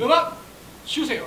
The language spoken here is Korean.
음악 주세요.